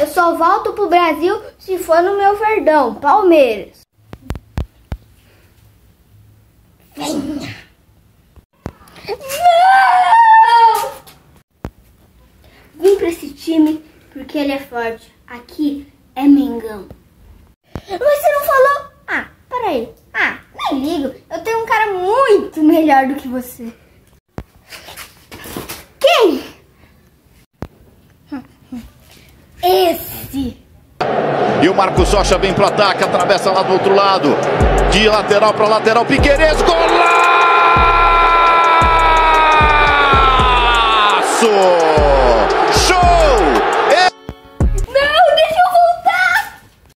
Eu só volto pro Brasil se for no meu verdão, Palmeiras. Venha! Não! Vim pra esse time porque ele é forte. Aqui é Mengão. Mas você não falou? Ah, peraí. Ah, nem ligo. Eu tenho um cara muito melhor do que você. Quem? Esse. E o Marcos Rocha vem pro ataque, atravessa lá do outro lado. De lateral para lateral, Piqueires, golaço!